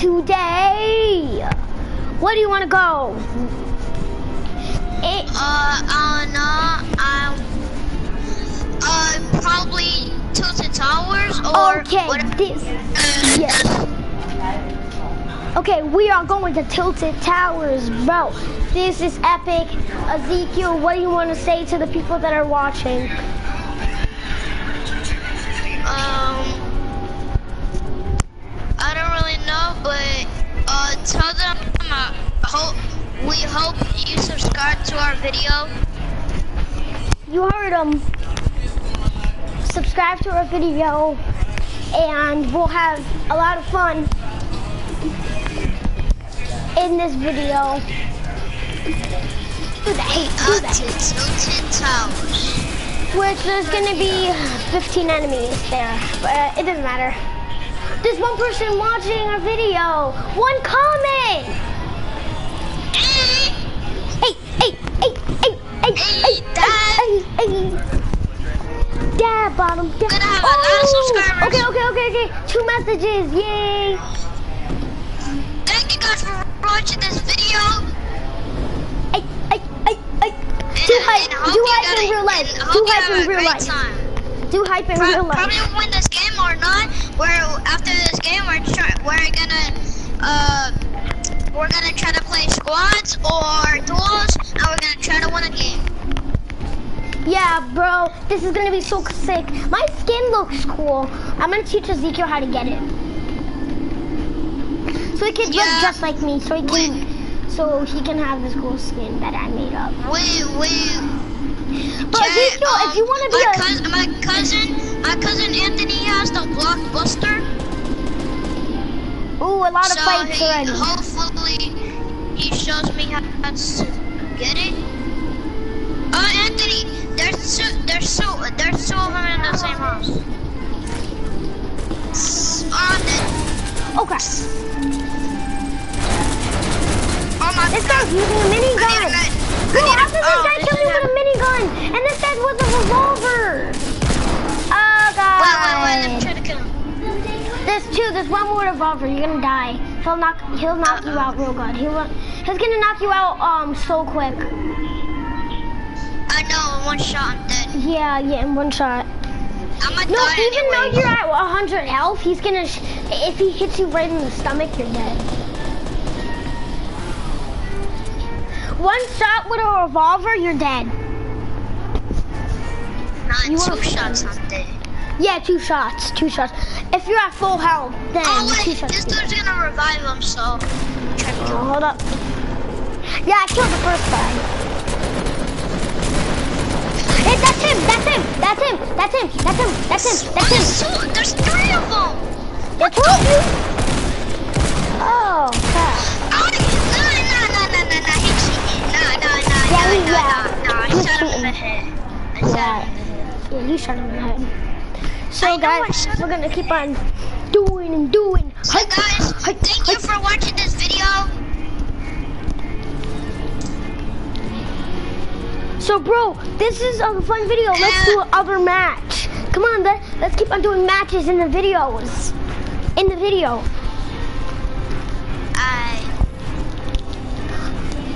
today? Where do you want to go? It, Uh, uh, no, um, uh, probably Tilted Towers or okay, whatever. this. Yes. Okay, we are going to Tilted Towers, bro. This is epic. Ezekiel, what do you want to say to the people that are watching? Tell them uh, hope we hope you subscribe to our video. You heard them. Subscribe to our video, and we'll have a lot of fun in this video. Do that, hey, do to Tilted Towers. Which there's gonna be 15 enemies there, but it doesn't matter. There's one person watching our video. One comment. Hey, Hey, hey, hey, hey, hey, hey, Dad. hey, hey. Dad bottom. Dad. Gonna have a lot of oh. subscribers. Okay, okay, okay, okay. Two messages. Yay. thank you guys for watching this video. Hey, hey, hey, hey. Do hype. Do hype in real life. Do hype in real life. Do hype in real life. Probably win this game or not. Where after this game, we're try- we're gonna uh we're gonna try to play squads or duels, and we're gonna try to win a game. Yeah, bro, this is gonna be so sick. My skin looks cool. I'm gonna teach Ezekiel how to get it. So he can Yeah. look just like me. So he can, so he can have this cool skin that I made up. Wait, wait. But Ezekiel, if you wanna be my a- cousin, my cousin, my cousin Anthony has the blockbuster. Ooh, a lot of so fights he, already. hopefully he shows me how to get it. Oh, Anthony, there's two, there's two, there's two of them in the same house. Oh, the, Okay. oh my This guy's using a I need a minigun. med- I Bro, need oh, a- this oh, guy this kill me with a- minigun? And this guy's with a revolver. To kill him. There's two. There's one more revolver. You're gonna die. He'll knock. He'll knock you out real good. He'll. He's gonna knock you out um so quick. I know, one shot I'm dead. Yeah, yeah, in one shot. I'm gonna No, die even though you're at 100 health, he's gonna. Sh- if he hits you right in the stomach, you're dead. One shot with a revolver, you're dead. Not you two shots I'm dead. Yeah, two shots. Two shots. If you're at full health, then Oh two wait, shots. this dude's gonna revive him, so try to Oh, kill him. hold up. Yeah, I killed the first guy. Hey, that's him. That's him. That's him. That's him. That's him. That's him. That's him. there's two, there's three of them. That's two of you. Oh, crap. Oh, nah, nah, nah, nah, nah, nah, he cheated. Nah, nah, nah, Yeah, nah, he- nah, yeah. nah, nah, I shot him in the head. I shot Yeah. him in the head. Yeah, you shot him in the head. So guys, we're gonna keep on doing and doing. So guys, Hi, thank hi. you for watching this video. So, bro, this is a fun video. Let's do another match. Come on, let, let's keep on doing matches in the videos. In the video.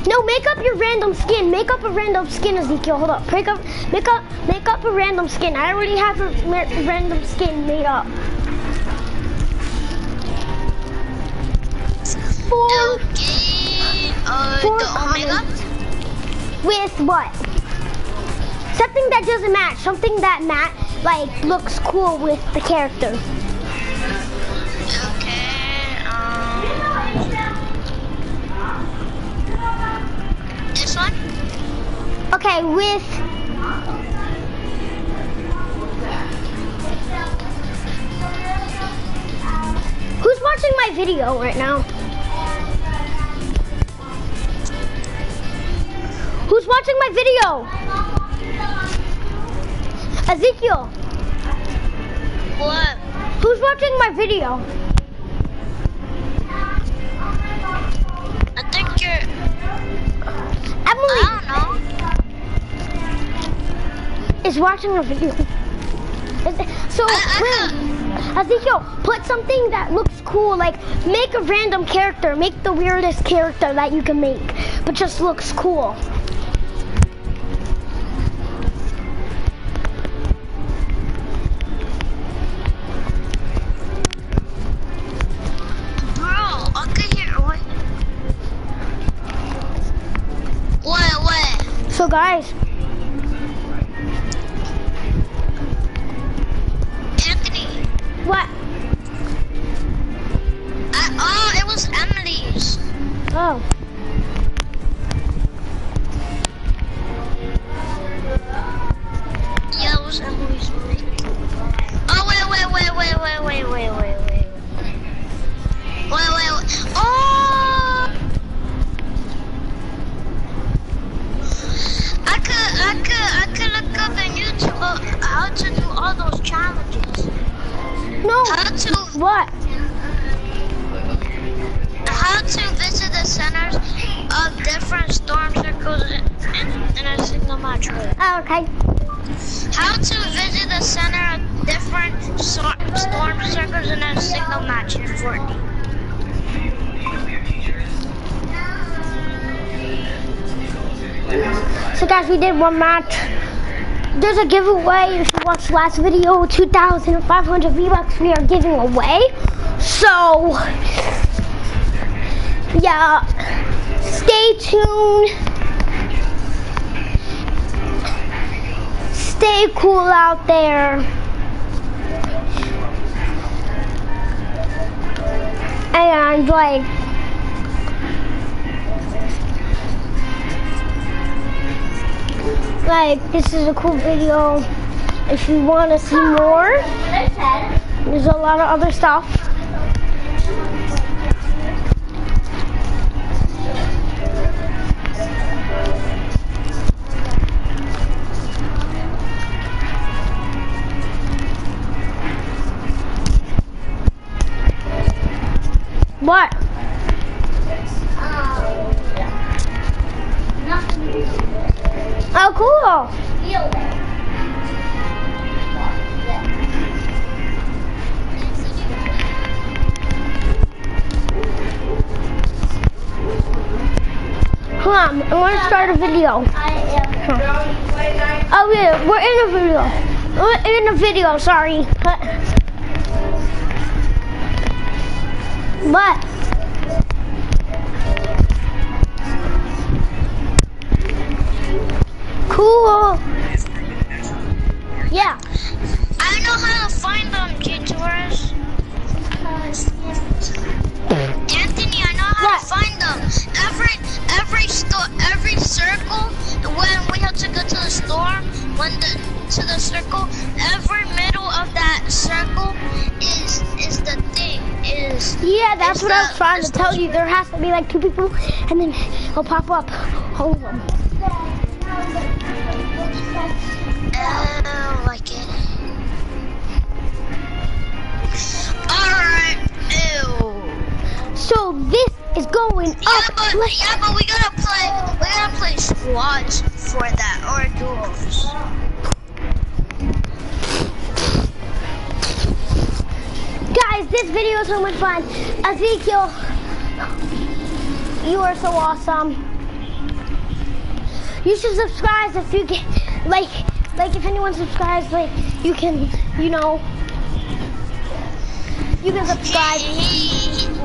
No, make up your random skin. Make up a random skin, Ezekiel. Hold up. Make up, make up, make up a random skin. I already have a ra- random skin made up. For okay. Uh, For the Omega. with what? Something that doesn't match. Something that match like looks cool with the character. Okay. Okay, with Who's watching my video right now? Who's watching my video? Ezekiel, What? who's watching my video? Is watching a video. So, I- I Ezekiel, put something that looks cool. Like, make a random character. Make the weirdest character that you can make, but just looks cool. Guys, to do all those challenges. no. How to, What? how to visit the centers of different storm circles in, in, in a single match. Oh, okay. How to visit the center of different sor- storm circles in a single match in Fortnite. So guys, we did one match. There's a giveaway. If you watched last video, 2,500 V-Bucks we are giving away. So, yeah, stay tuned. Stay cool out there. And like, like this is a cool video. If you want to see more there's a lot of other stuff On, I want to start a video. Oh yeah, we're in a video. We're in a video, sorry. But cool. Yeah. I know how to find them, G-Tours. Anthony, I know how What? to find them. Every every sto- every circle when we have to go to the storm, when the to the circle, every middle of that circle is is the thing. Is Yeah, that's what I was trying to tell you. There has to be like two people, and then it'll pop up all of them. Oh, I get it. Alright, ew. So this is going Yeah, up. but Let's- yeah, but we gotta play. We gotta play squads for that or duos. Guys, this video is so much fun. Ezekiel, you are so awesome. You should subscribe if you get, like, like if anyone subscribes, like, you can, you know, you can subscribe.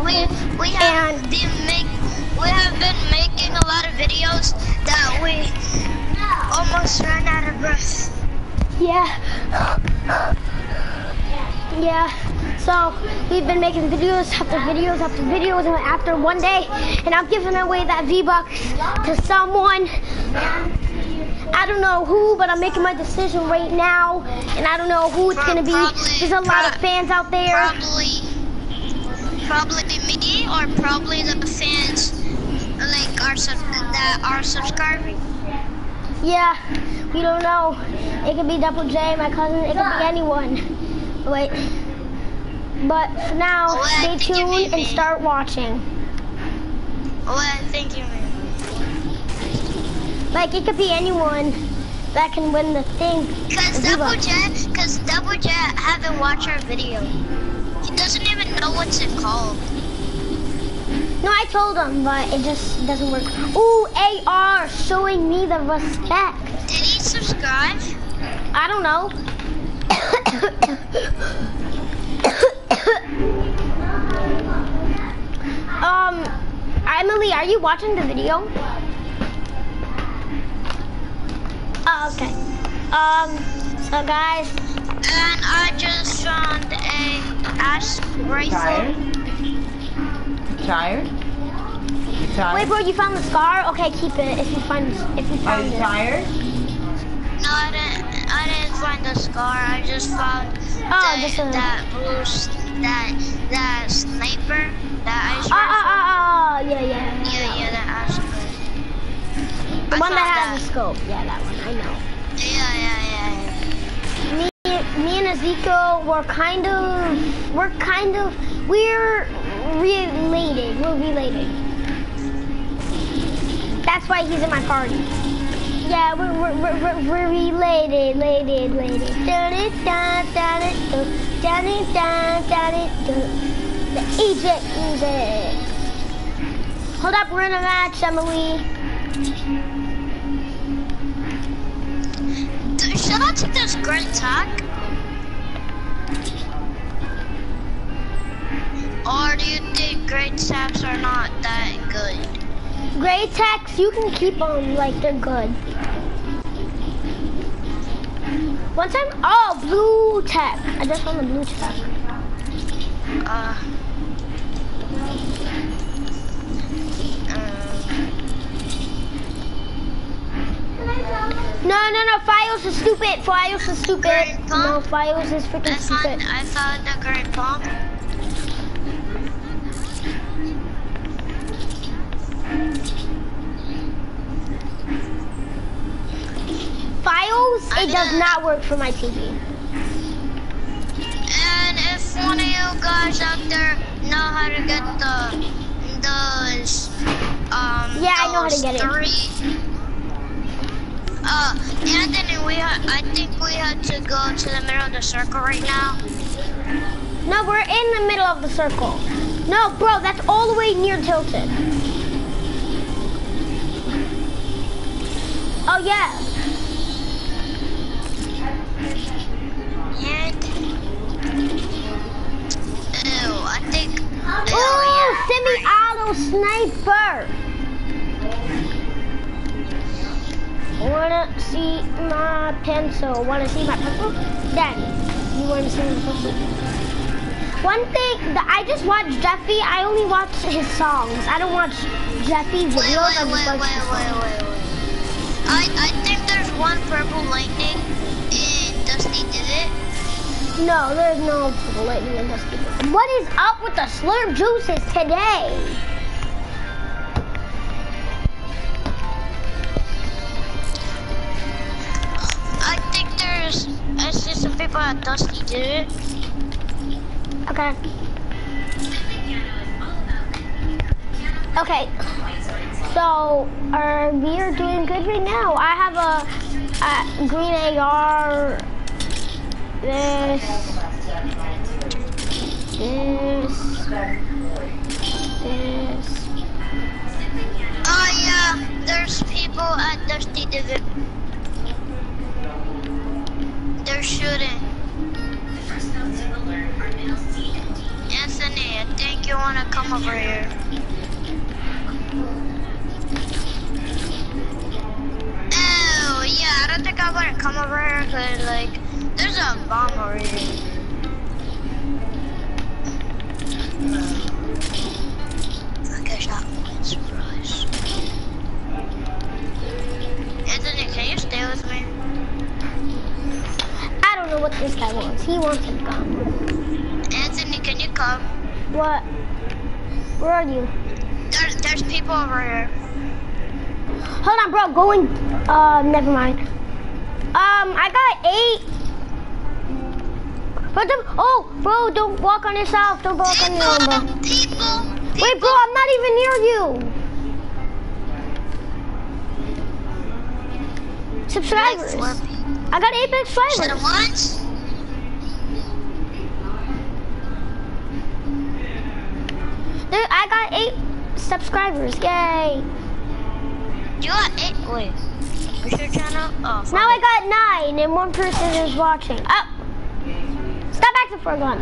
We we have And- been make we have been making a lot of videos that we almost ran out of breath. Yeah. Yeah. So we've been making videos after videos after videos and after one day and I'm giving away that V-Bucks to someone. I don't know who, but I'm making my decision right now and I don't know who it's gonna be. There's a lot of fans out there. Probably probably me or probably the fans like our sub that are subscribing. Yeah. We don't know. It could be Double J, my cousin, it could be anyone. Wait. But for now, stay think you mean tuned and start watching. I think you mean. Like it could be anyone. that can win the thing. Cause Double. Jet, cause Double Jet haven't watched our video. He doesn't even know what's it called. No, I told him, but it just doesn't work. Ooh, AR showing me the respect. Did he subscribe? I don't know. um, Emily, are you watching the video? Oh, okay. Um, so guys, And I just found a ash bracelet. Tired? Tired? You wait, tired? bro, you found the scar? Okay, keep it if you find if you find Are you it. tired? No, I didn't. I didn't find the scar. I just found Oh, that, just a- that blue, that that sniper, that ice Oh, oh, oh, oh, yeah, yeah. Yeah, yeah, that ash gun. The I one that has the scope. Yeah, that one. I know. Yeah, yeah, yeah, yeah. me, me and Ezekiel were kind of, we're kind of, we're related. We're related. That's why he's in my party. Yeah, we're, we're, we're, we're, we're related, related, related. Dun it, dun, dun it, dun, dun it, dun, dun it, dun. The Egypt music. Hold up, we're in a match, Emily. Shout out to this great talk. Or do you think great taps are not that good? Great text, you can keep them like they're good. One time, oh, blue tech. I just found the blue tech. Uh. No, no, no, Fios is stupid. Fios is stupid. No? Fios is freaking stupid. I found the pump. Fios, I it does know. not work for my TV. And if one of you guys out there know how to get the those um Yeah, I know how to those get it. Uh, Anthony, we ha- I think we have to go to the middle of the circle right now. No, we're in the middle of the circle. No, bro, that's all the way near tilted. Oh yeah. And ew, I think. Ew, Oh, yeah. semi-auto sniper. Wanna see my pencil? Wanna see my pencil? Daddy, you wanna see my pencil? One thing that I just watch Jeffy. I only watch his songs. I don't watch Jeffy Wait, videos. wait, I just watch wait, his wait, songs. wait, wait. I I think there's one purple lightning in Dusty did it. No, there's no purple lightning in this game. What is up with the slurp juices today? See some Dusty dude. Okay. Okay. So, uh, we are doing good right now. I have a, a green AR. This. This. This. Oh yeah, there's people at Dusty Divot. They're shooting. Anthony, I think you wanna come over here. Oh yeah, I don't think I wanna come over here cause like there's a bomb over here. I guess that one surprise. Anthony, can you stay with me? I don't know what this guy wants. He wants a gun. Anthony, can you come? What? Where are you? There's there's people over here. Hold on, bro. Going. Uh, never mind. Um, I got eight. But the, oh, bro, don't walk on yourself. Don't walk on your own, bro. People, people, Wait, bro, I'm not even near you. subscribers. I got eight Should subscribers. have once? Dude, I got eight subscribers. Yay. You got eight. Wait. What's your channel? Oh. Now I got nine and one person is watching. Oh. Stop acting for a gun.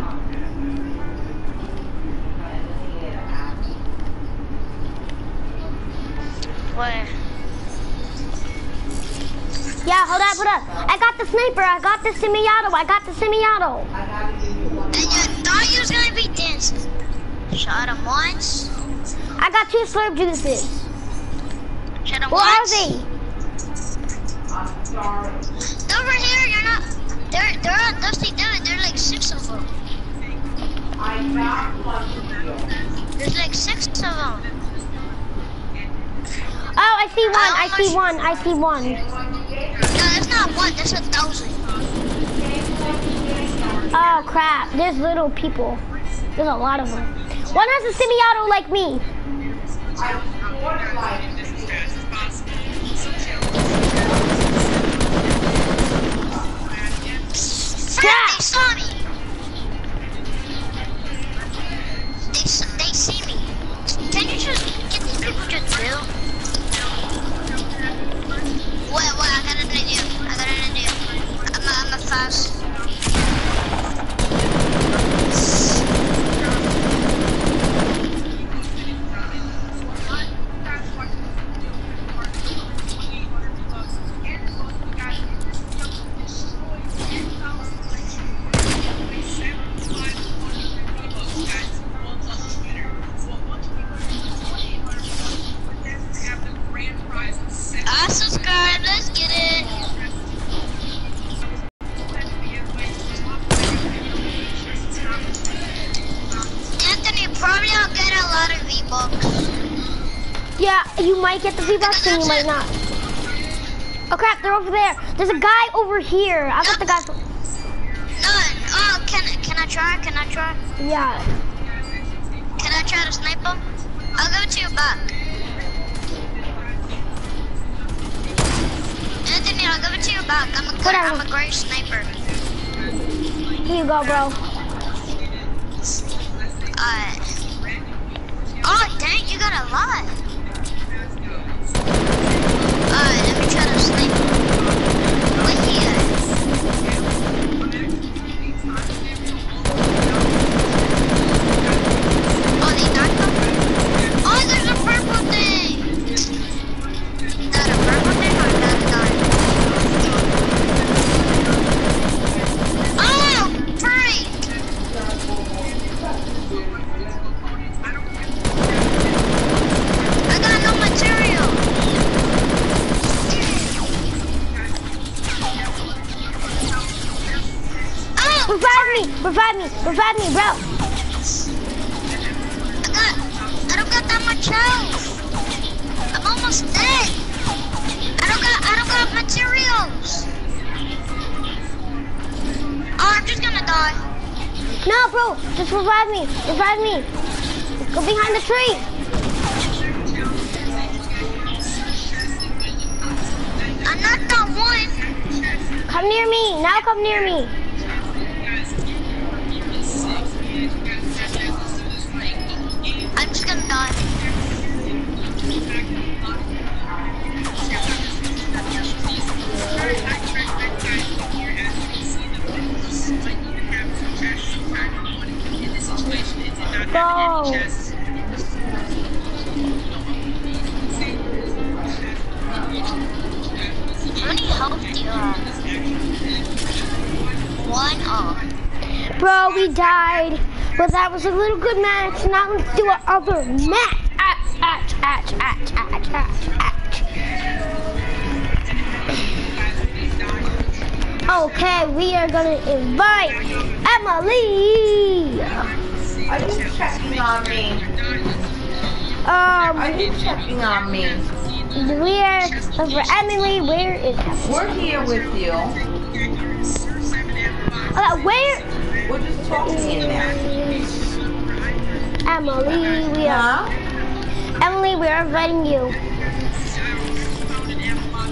Wait. Yeah, hold up, hold up. I got the sniper. I got the semi-auto. I got the semi-auto. And you thought you was gonna be dancing. Shot him once. I got two slurp juices. Shot him Where are once. they? Over here, you're not. They're they're on Dusty Divot. There's like six of them. There's like six of them. Oh, I see one. I see one. I see one. No, that's not one. That's a thousand. Oh crap! There's little people. There's a lot of them. One has a semi-auto like me. They saw me. They they see me. Can you just get these people to chill? Wait, wait, I got an idea. I got an idea. I'm a, I'm a fast. Might get and you might not. Oh crap! They're over there. There's a guy over here. I got the guy. From, No, uh, oh, can, can I try? Can I try? yeah. Can I try to snipe him? I'll go to you back. Anthony, I'll it to you back. I'm a good, I'm a great sniper. Here you go, bro. Revive me! Bro! I got. I don't got that much health. I'm almost dead. I don't got. I don't got materials. Oh, I'm just gonna die. No, bro! Just revive me! Revive me! Go behind the tree! I'm not that one. Come near me! Now come near me! Go! Health do you? One. Oh. Bro, we died. But that was a little good match. Now let's do another match. Atch, atch, atch, atch, atch, atch, atch. Okay, we are gonna invite Emily. Are you checking on me? Um, Are you checking on me? we are for Emily. Where is Emily? We're here with you. Uh, where We're just talking in there. Emily? We are Huh? Emily. We are inviting you.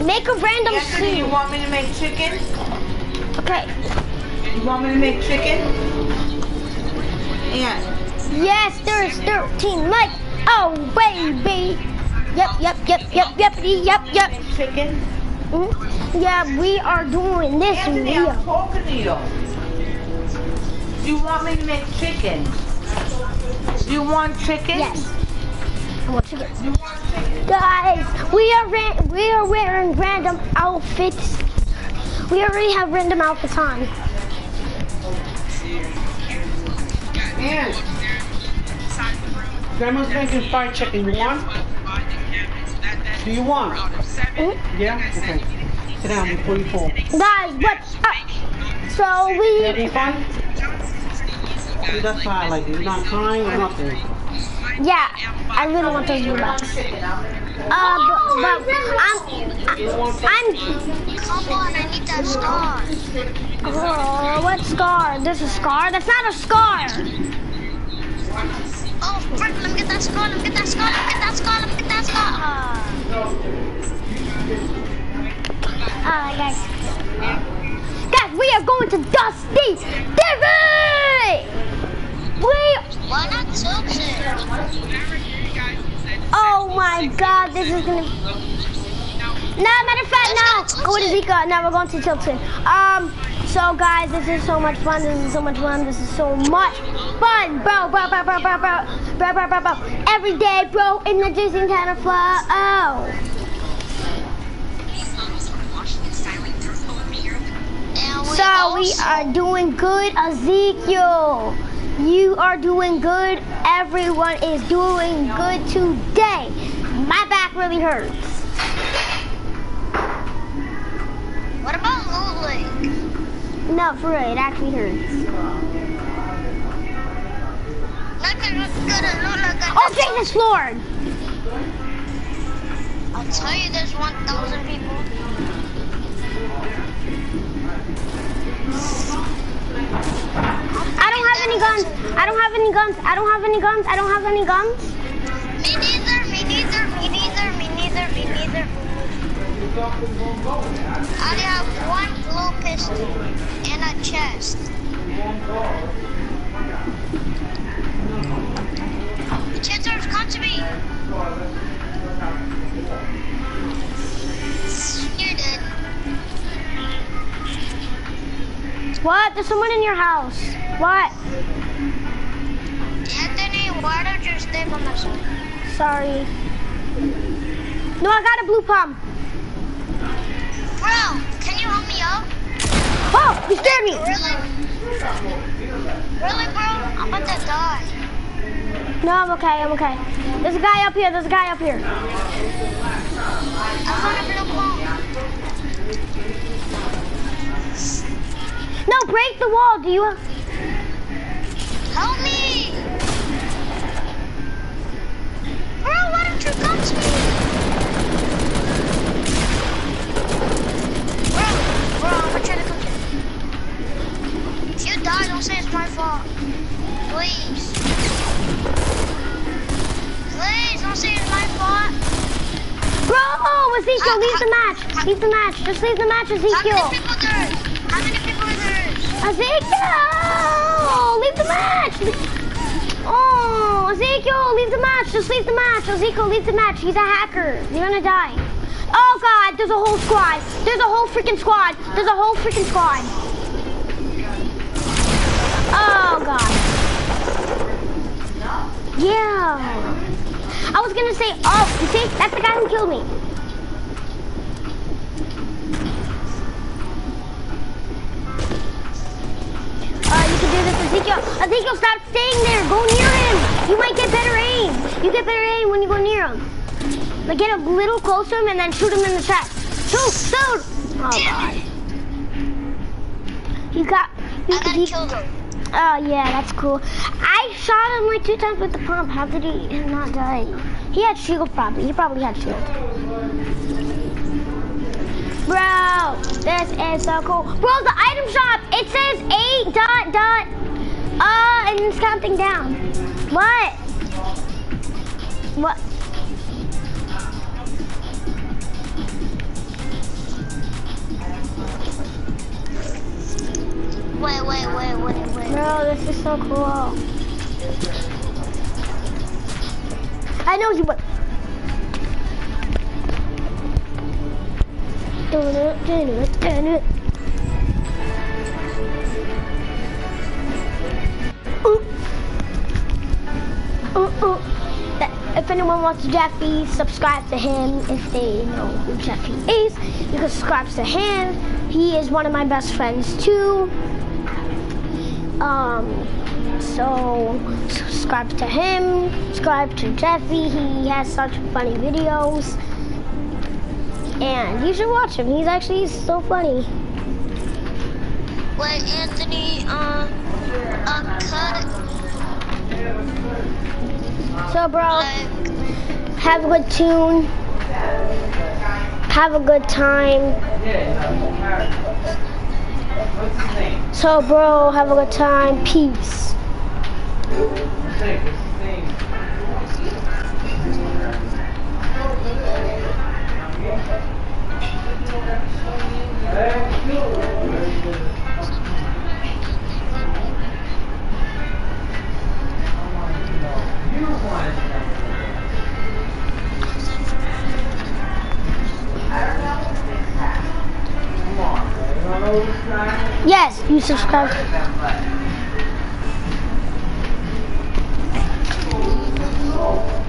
Make a random Anthony, you want me to make chicken? Okay. You want me to make chicken? Yeah. Yes, there's 13 like oh baby. Yep, yep, yep, yep, yep, yep, yep. Make chicken? Mhm. Yeah, we are doing this Anthony, video. I'm talking to you. Do you want me to make chicken? Do you want chicken? Yes. I want to You want chicken? guys. We are we are wearing random outfits. We already have random outfits on. And Grandma's making fried chicken. You want? Do you want? Mhm. Yeah? Okay. Sit down before you fall. Guys, what's up? So we having fun? See, that's how I like it. You're not crying or nothing. yeah, I really want those V-Bucks. Chicken. Uh, but, but I'm I'm Come on, I need that star. oh, what scar? This is scar. That's not a scar. Oh, frick, let me get that scar, let me get that scar, let me get that scar, let me get that scar. Ah. Uh, guys. Guys, we are going to Dusty Derby! We, Why not oh my god, this is gonna... No, matter of fact, no. Go to Zika. Now we're going to Tilton. Um, so guys, this is so much fun. This is so much fun. This is so much fun, bro, bro, bro, bro, bro, bro, bro, bro, bro, bro. Every day, bro, in the Disney of flow. Oh. So we are doing good, Ezekiel. You are doing good. Everyone is doing good today. My back really hurts. What about Lake? No, for real, it actually hurts. Oh, fitness Lord. I'll tell you there's 1,000 people. I don't have any guns. I don't have any guns. I don't have any guns. I don't have any guns. Me neither, me neither, me neither, me neither, me neither. I have one blue pistol and a chest. Chitters, to me. You're dead. What? There's someone in your house. What? Anthony, why don't you stay by my side? Sorry. No, I got a blue pump. Bro, can you help me out? Oh, you scared me. Really? Really, bro? I'm about to die. No, I'm okay. I'm okay. There's a guy up here. There's a guy up here. No, break the wall. Do you? Help me! Just leave the match, Ezekiel. How many people there? How many people are there? Ezekiel, leave the match. Oh, Ezekiel, leave the match. Just leave the match. Ezekiel, leave the match. He's a hacker. You're gonna die. Oh God, there's a whole squad. There's a whole freaking squad. There's a whole freaking squad. Oh God. Yeah. I was gonna say, oh, you see, that's the guy who killed me. Do think you'll stop staying there. Go near him. You might get better aim. You get better aim when you go near him. Like get a little close to him and then shoot him in the chest. Shoot, shoot. Oh God. You got. You I gotta he- kill them. Oh yeah, that's cool. I shot him like two times with the pump. How did he not die? He had shield probably. He probably had shield. Bro, this is so cool. Bro, the item shop, it says eight dot dot uh and it's counting down. What? What? Wait, wait, wait, wait, wait. Bro, this is so cool. I know you would. Doing it, doing it, doing it. Wants Jeffy, subscribe to him. If they know who Jeffy is, you can subscribe to him. He is one of my best friends too. Um, so subscribe to him, subscribe to Jeffy. He has such funny videos. And you should watch him. He's actually so funny. Wait, Anthony, uh, uh, cut, So bro, have a good tune. Have a good time. So bro, have a good time. Peace. His Yes, you subscribe. Oh.